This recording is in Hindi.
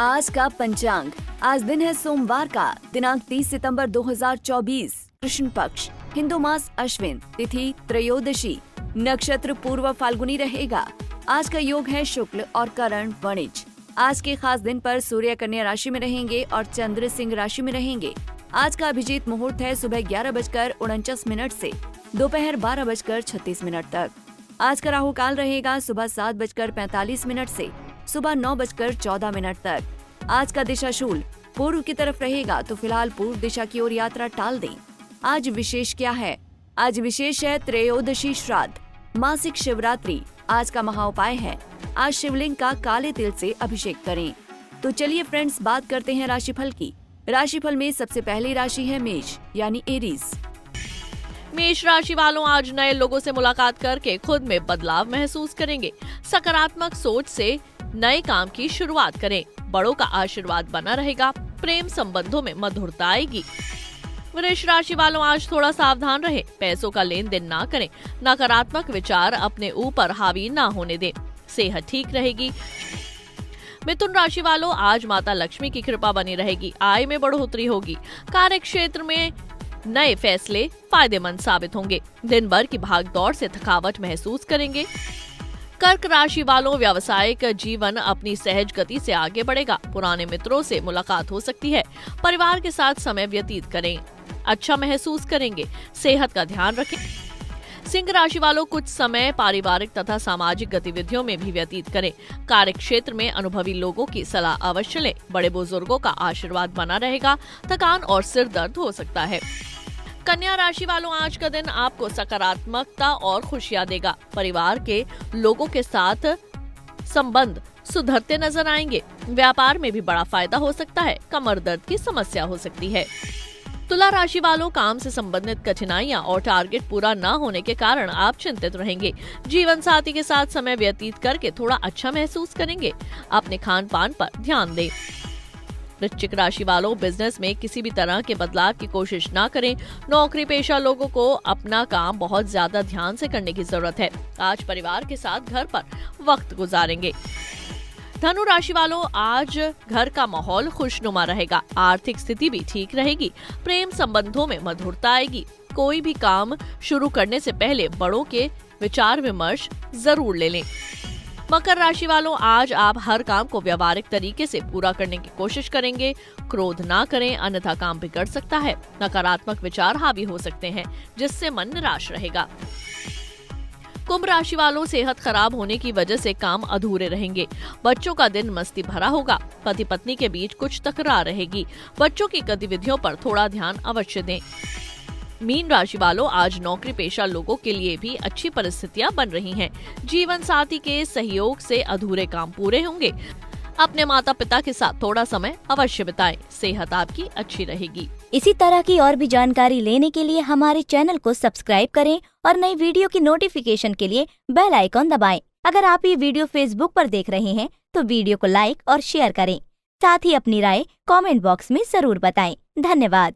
आज का पंचांग। आज दिन है सोमवार का, दिनांक 30 सितंबर 2024 कृष्ण पक्ष, हिंदू मास अश्विन, तिथि त्रयोदशी। नक्षत्र पूर्व फाल्गुनी रहेगा। आज का योग है शुक्ल और करण वणिज। आज के खास दिन पर सूर्य कन्या राशि में रहेंगे और चंद्र सिंह राशि में रहेंगे। आज का अभिजीत मुहूर्त है सुबह ग्यारह बजकर उनचास मिनट से। दोपहर बारह बजकर छत्तीस मिनट तक। आज का राहु काल रहेगा सुबह सात बजकर पैतालीस मिनट से। सुबह नौ बजकर चौदह मिनट तक। आज का दिशा शूल। पूर्व की तरफ़ रहेगा तो फ़िलहाल पूर्व दिशा की ओर यात्रा टाल दें। आज विशेष क्या है? आज विशेष है त्रयोदशी श्राद्ध, मासिक शिवरात्रि। आज का महा उपाय है, आज शिवलिंग का काले तिल से अभिषेक करें। तो चलिए फ्रेंड्स, बात करते हैं राशिफल की। राशिफल में सबसे पहली राशि है मेष, यानी एरीज मेष राशि वालों आज नए लोगों से मुलाकात करके खुद में बदलाव महसूस करेंगे। सकारात्मक सोच से नए काम की शुरुआत करें। बड़ों का आशीर्वाद बना रहेगा, प्रेम संबंधों में मधुरता आएगी। वृक्ष राशि वालों, आज थोड़ा सावधान रहे, पैसों का लेन देन ना करें, नकारात्मक विचार अपने ऊपर हावी ना होने दें, सेहत ठीक रहेगी। मिथुन राशि वालों, आज माता लक्ष्मी की कृपा बनी रहेगी, आय में बढ़ोतरी होगी। कार्य क्षेत्र में नए फैसले फ़ायदेमंद साबित होंगे, दिन भर की भाग दौड़ से थकावट महसूस करेंगे। कर्क राशि वालों व्यावसायिक जीवन अपनी सहज गति से आगे बढ़ेगा। पुराने मित्रों से मुलाकात हो सकती है। परिवार के साथ समय व्यतीत करें। अच्छा महसूस करेंगे। सेहत का ध्यान रखें। सिंह राशि वालों कुछ समय पारिवारिक तथा सामाजिक गतिविधियों में भी व्यतीत करें। कार्य क्षेत्र में अनुभवी लोगों की सलाह अवश्य लें। बड़े बुज़ुर्गों का आशीर्वाद बना रहेगा। थकान और सिर दर्द हो सकता है। कन्या राशि वालों आज का दिन आपको सकारात्मकता और खुशियाँ देगा। परिवार के लोगों के साथ संबंध सुधरते नज़र आएँगे। व्यापार में भी बड़ा फ़ायदा हो सकता है। कमर दर्द की समस्या हो सकती है। तुला राशि वालों काम से संबंधित कठिनाइयाँ और टारगेट पूरा न होने के कारण आप चिंतित रहेंगे। जीवन साथी के साथ समय व्यतीत करके थोड़ा अच्छा महसूस करेंगे। अपने खान पान पर ध्यान दें। वृश्चिक राशि वालों बिज़नेस में किसी भी तरह के बदलाव की कोशिश न करें। नौकरी पेशा लोगों को अपना काम बहुत ज़्यादा ध्यान से करने की ज़रूरत है। आज परिवार के साथ घर पर वक्त गुजारेंगे। धनु राशि वालों, आज घर का माहौल खुशनुमा रहेगा। आर्थिक स्थिति भी ठीक रहेगी। प्रेम संबंधों में मधुरता आएगी। कोई भी काम शुरू करने से पहले बड़ों के विचार विमर्श ज़रूर ले लें। मकर राशि वालों, आज आप हर काम को व्यवहारिक तरीके से पूरा करने की कोशिश करेंगे। क्रोध ना करें, अन्यथा काम बिगड़ सकता है। नकारात्मक विचार हावी हो सकते हैं, जिससे मन निराश रहेगा। कुंभ राशि वालों, सेहत खराब होने की वजह से काम अधूरे रहेंगे। बच्चों का दिन मस्ती भरा होगा। पति पत्नी के बीच कुछ तकरार रहेगी। बच्चों की गतिविधियों पर थोड़ा ध्यान अवश्य दें। मीन राशि वालों आज नौकरी पेशा लोगों के लिए भी अच्छी परिस्थितियाँ बन रही हैं। जीवन साथी के सहयोग से अधूरे काम पूरे होंगे अपने माता पिता के साथ थोड़ा समय अवश्य बिताएँ सेहत आपकी अच्छी रहेगी इसी तरह की और भी जानकारी लेने के लिए हमारे चैनल को सब्सक्राइब करें और नई वीडियो की नोटिफिकेशन के लिए बेल आइकॉन दबाएँ। अगर आप ये वीडियो फेसबुक पर देख रहे हैं तो वीडियो को लाइक और शेयर करें साथ ही अपनी राय कमेंट बॉक्स में ज़रूर बताएँ। धन्यवाद